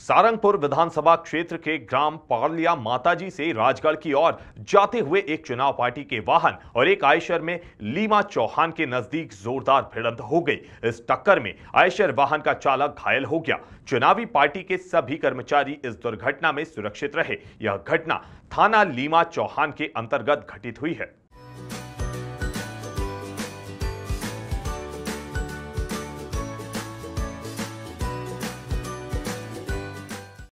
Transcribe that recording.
सारंगपुर विधानसभा क्षेत्र के ग्राम पालिया माताजी से राजगढ़ की ओर जाते हुए एक चुनाव पार्टी के वाहन और एक आयशर में लीमा चौहान के नज़दीक जोरदार भिड़ंत हो गई। इस टक्कर में आयशर वाहन का चालक घायल हो गया। चुनावी पार्टी के सभी कर्मचारी इस दुर्घटना में सुरक्षित रहे। यह घटना थाना लीमा चौहान के अंतर्गत घटित हुई है।